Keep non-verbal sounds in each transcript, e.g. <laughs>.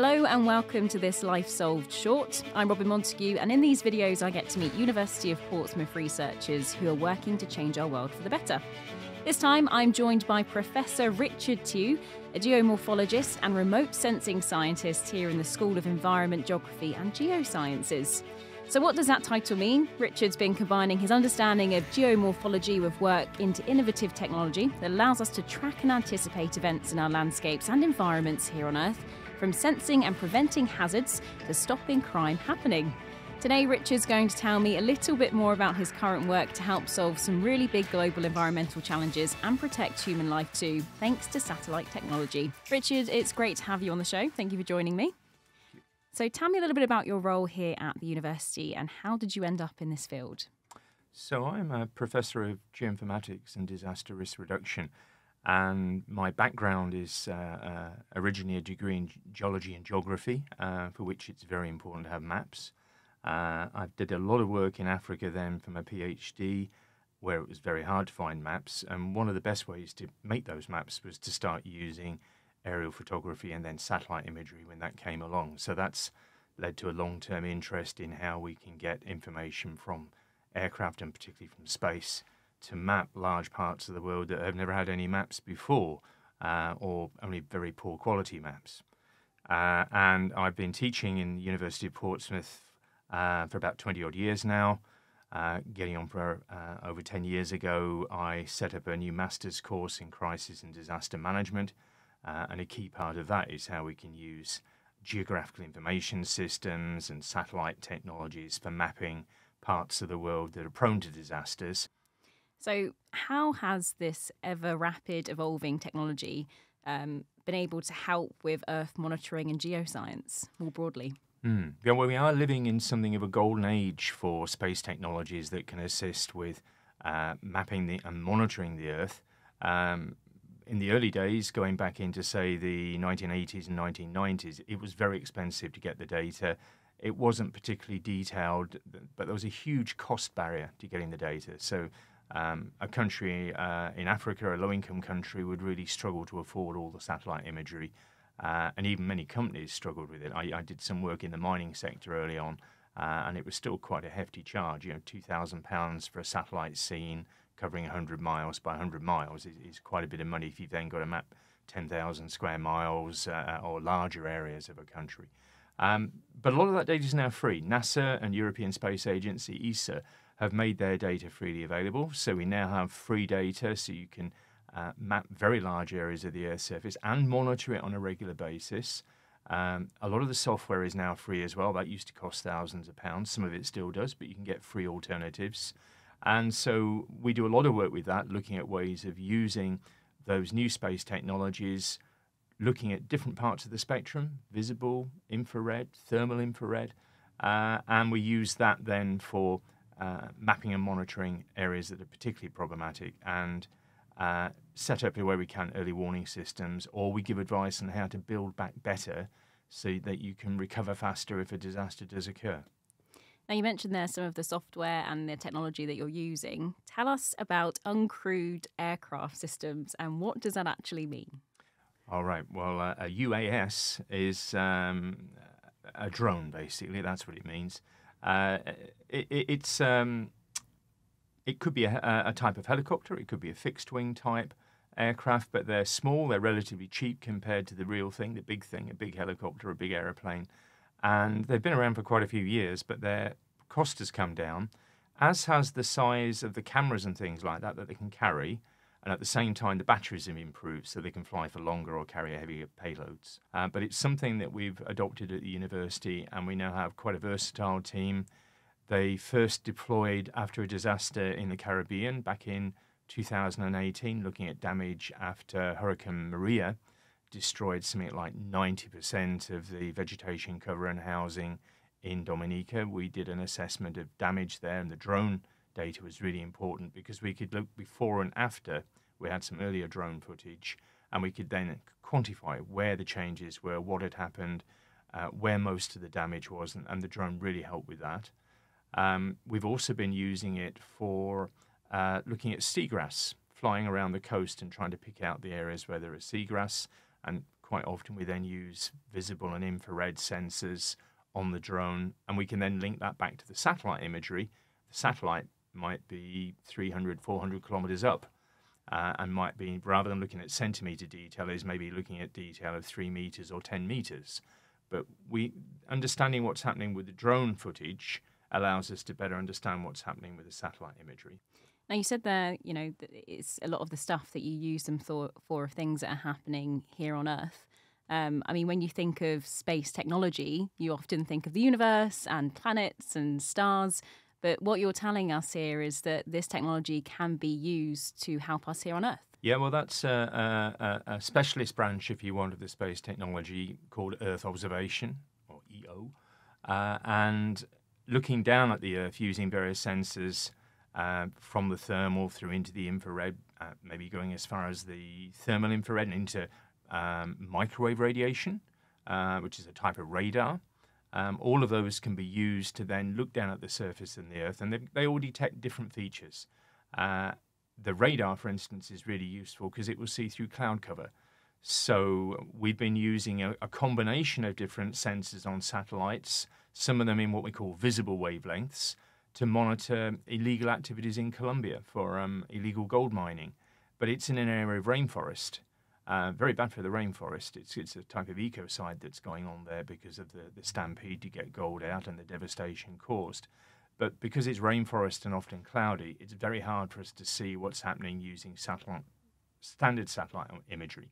Hello and welcome to this Life Solved short. I'm Robin Montague, and in these videos, I get to meet University of Portsmouth researchers who are working to change our world for the better. This time, I'm joined by Professor Richard Teeuw, a geomorphologist and remote sensing scientist here in the School of Environment, Geography and Geosciences. So, what does that title mean? Richard's been combining his understanding of geomorphology with work into innovative technology that allows us to track and anticipate events in our landscapes and environments here on Earth, from sensing and preventing hazards to stopping crime happening. Today, Richard's going to tell me a little bit more about his current work to help solve some really big global environmental challenges and protect human life too, thanks to satellite technology. Richard, it's great to have you on the show. Thank you for joining me. So, tell me a little bit about your role here at the university and how did you end up in this field? So, I'm a professor of geoinformatics and disaster risk reduction, and my background is uh, uh, originally a degree in geology and geography, uh, for which it's very important to have maps. Uh, I did a lot of work in Africa then for my PhD, where it was very hard to find maps, and one of the best ways to make those maps was to start using aerial photography and then satellite imagery when that came along. So that's led to a long term interest in how we can get information from aircraft and particularly from space to map large parts of the world that have never had any maps before uh, or only very poor quality maps. Uh, and I've been teaching in the University of Portsmouth uh, for about 20 odd years now. Uh, getting on for uh, over 10 years ago, I set up a new master's course in crisis and disaster management uh, and a key part of that is how we can use geographical information systems and satellite technologies for mapping parts of the world that are prone to disasters. So, how has this ever rapid evolving technology um, been able to help with Earth monitoring and geoscience more broadly? Mm. Yeah, well, we are living in something of a golden age for space technologies that can assist with uh, mapping the, and monitoring the Earth. Um, in the early days, going back into, say, the 1980s and 1990s, it was very expensive to get the data. It wasn't particularly detailed, but there was a huge cost barrier to getting the data. So, um, a country uh, in Africa, a low income country, would really struggle to afford all the satellite imagery. Uh, and even many companies struggled with it. I, I, did some work in the mining sector early on, uh, and it was still quite a hefty charge. You know, two thousand pounds for a satellite scene, covering 100 miles by 100 miles is, is quite a bit of money if you've then got to map 10,000 square miles uh, or larger areas of a country. Um, but a lot of that data is now free. NASA and European Space Agency, ESA, have made their data freely available. So we now have free data, so you can uh, map very large areas of the Earth's surface and monitor it on a regular basis. Um, a lot of the software is now free as well. That used to cost thousands of pounds. Some of it still does, but you can get free alternatives. And so we do a lot of work with that, looking at ways of using those new space technologies, looking at different parts of the spectrum visible, infrared, thermal infrared. Uh, and we use that then for uh, mapping and monitoring areas that are particularly problematic and uh, set up the where we can early warning systems, or we give advice on how to build back better so that you can recover faster if a disaster does occur. Now, you mentioned there some of the software and the technology that you're using. Tell us about uncrewed aircraft systems and what does that actually mean? All right. Well, uh, a UAS is um, a drone, basically. That's what it means. Uh, it, it, it's um, it could be a, a, type of helicopter. It could be a fixed wing type aircraft, but they're small. They're relatively cheap compared to the real thing, the big thing, a big helicopter, a big aeroplane and they've been around for quite a few years, but their cost has come down, as has the size of the cameras and things like that that they can carry. And at the same time, the batteries have improved so they can fly for longer or carry heavier payloads. Uh, but it's something that we've adopted at the university, and we now have quite a versatile team. They first deployed after a disaster in the Caribbean back in 2018, looking at damage after Hurricane Maria destroyed something like 90% of the vegetation cover and housing in Dominica. We did an assessment of damage there, and the drone data was really important because we could look before and after. We had some earlier drone footage, and we could then quantify where the changes were, what had happened, uh, where most of the damage was, and, and, the drone really helped with that. Um, we've also been using it for uh, looking at seagrass, flying around the coast and trying to pick out the areas where there is seagrass and quite often we then use visible and infrared sensors on the drone, and we can then link that back to the satellite imagery. The satellite might be 300, 400 kilometers up. Uh, and might be rather than looking at centimeter detail is maybe looking at detail of three meters or 10 meters but we understanding what's happening with the drone footage allows us to better understand what's happening with the satellite imagery. Now you said there, you know, it's a lot of the stuff that you use them for, for things that are happening here on Earth. Um, I mean, when you think of space technology, you often think of the universe and planets and stars. But what you're telling us here is that this technology can be used to help us here on Earth. Yeah, well, that's a, a, a, specialist branch, if you want, of the space technology called Earth observation, or EO. Uh, and looking down at the Earth using various sensors uh, from the thermal through into the infrared, uh, maybe going as far as the thermal infrared and into um, microwave radiation, uh, which is a type of radar. Um, all of those can be used to then look down at the surface of the Earth, and they, they all detect different features. Uh, the radar, for instance, is really useful because it will see through cloud cover. So we've been using a, a, combination of different sensors on satellites, some of them in what we call visible wavelengths, to monitor illegal activities in Colombia for um, illegal gold mining. But it's in an area of rainforest. Uh, very bad for the rainforest. It's, it's a type of ecocide that's going on there because of the, the stampede to get gold out and the devastation caused. But because it's rainforest and often cloudy, it's very hard for us to see what's happening using satellite, standard satellite imagery.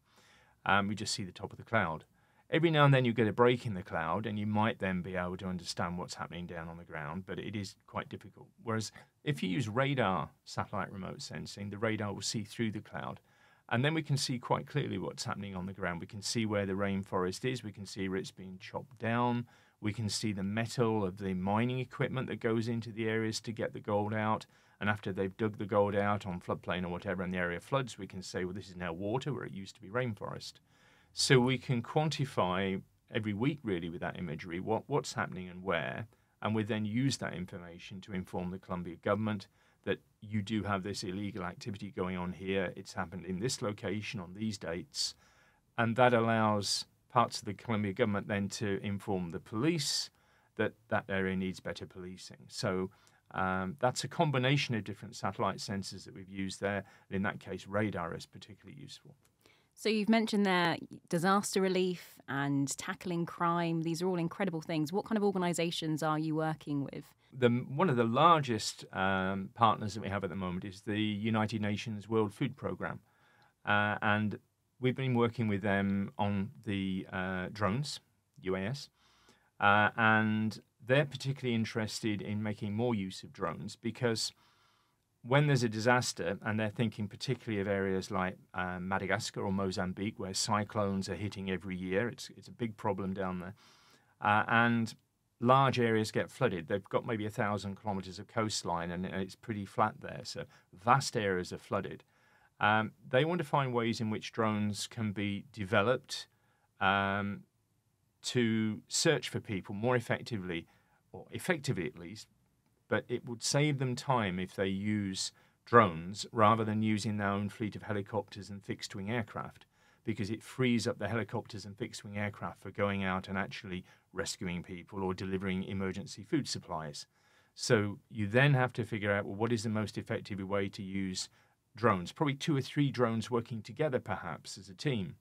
Um, we just see the top of the cloud. Every now and then you get a break in the cloud, and you might then be able to understand what's happening down on the ground, but it is quite difficult. Whereas if you use radar satellite remote sensing, the radar will see through the cloud. And then we can see quite clearly what's happening on the ground. We can see where the rainforest is, we can see where it's being chopped down, we can see the metal of the mining equipment that goes into the areas to get the gold out. And after they've dug the gold out on floodplain or whatever and the area floods, we can say, well, this is now water where it used to be rainforest. So we can quantify every week, really, with that imagery, what, what's happening and where. And we then use that information to inform the Colombia government you do have this illegal activity going on here. It's happened in this location on these dates. And that allows parts of the Colombia government then to inform the police that that area needs better policing. So um, that's a combination of different satellite sensors that we've used there. In that case, radar is particularly useful. So you've mentioned there disaster relief and tackling crime. These are all incredible things. What kind of organisations are you working with? The, one of the largest um, partners that we have at the moment is the United Nations World Food Programme. Uh, and we've been working with them on the uh, drones, UAS, uh, and they're particularly interested in making more use of drones because when there's a disaster, and they're thinking particularly of areas like uh, Madagascar or Mozambique, where cyclones are hitting every year, it's it's a big problem down there, uh, and large areas get flooded. They've got maybe a thousand kilometres of coastline, and it's pretty flat there, so vast areas are flooded. Um, they want to find ways in which drones can be developed um, to search for people more effectively, or effectively at least, but it would save them time if they use drones rather than using their own fleet of helicopters and fixed wing aircraft because it frees up the helicopters and fixed wing aircraft for going out and actually rescuing people or delivering emergency food supplies. So you then have to figure out well, what is the most effective way to use drones, probably two or three drones working together, perhaps as a team.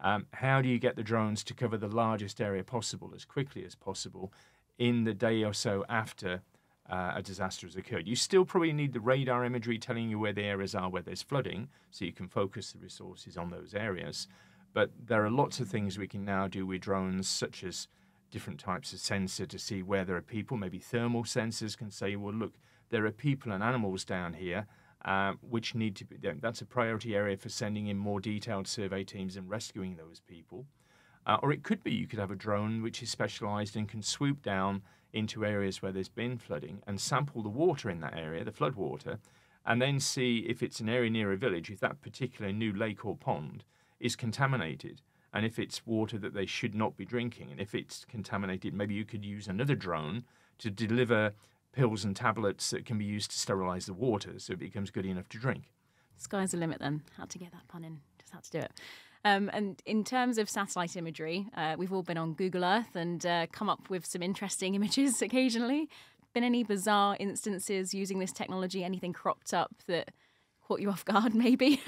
Um, how do you get the drones to cover the largest area possible as quickly as possible in the day or so after uh, a disaster has occurred? You still probably need the radar imagery telling you where the areas are where there's flooding, so you can focus the resources on those areas. But there are lots of things we can now do with drones, such as different types of sensor to see where there are people. Maybe thermal sensors can say, well, look, there are people and animals down here uh, which need to be that's a priority area for sending in more detailed survey teams and rescuing those people. Uh, or it could be you could have a drone which is specialized and can swoop down into areas where there's been flooding and sample the water in that area, the flood water, and then see if it's an area near a village, if that particular new lake or pond is contaminated, and if it's water that they should not be drinking. And if it's contaminated, maybe you could use another drone to deliver pills and tablets that can be used to sterilize the water so it becomes good enough to drink. Sky's the limit then. Had to get that pun in. Just had to do it. Um, and in terms of satellite imagery, uh, we've all been on Google Earth and uh, come up with some interesting <laughs> images occasionally. Been any bizarre instances using this technology? Anything cropped up that caught you off guard, <laughs> maybe?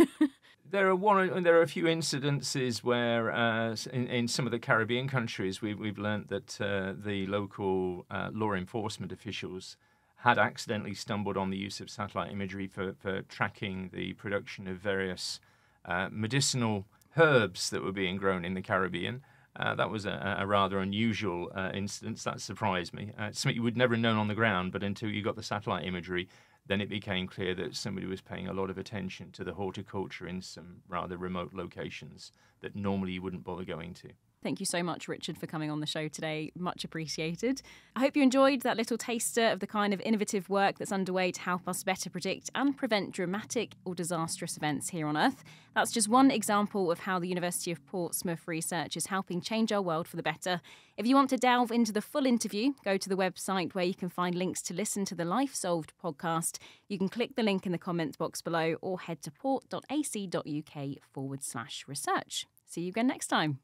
there are one. There are a few incidences where, uh, in, in, some of the Caribbean countries, we, we've learned that uh, the local uh, law enforcement officials had accidentally stumbled on the use of satellite imagery for, for tracking the production of various uh, medicinal herbs that were being grown in the Caribbean. Uh, that was a, a rather unusual uh, instance. That surprised me. Uh, something you would never have known on the ground, but until you got the satellite imagery, then it became clear that somebody was paying a lot of attention to the horticulture in some rather remote locations that normally you wouldn't bother going to. Thank you so much, Richard, for coming on the show today. Much appreciated. I hope you enjoyed that little taster of the kind of innovative work that's underway to help us better predict and prevent dramatic or disastrous events here on Earth. That's just one example of how the University of Portsmouth research is helping change our world for the better. If you want to delve into the full interview, go to the website where you can find links to listen to the Life Solved podcast. You can click the link in the comments box below or head to port.ac.uk forward slash research. See you again next time.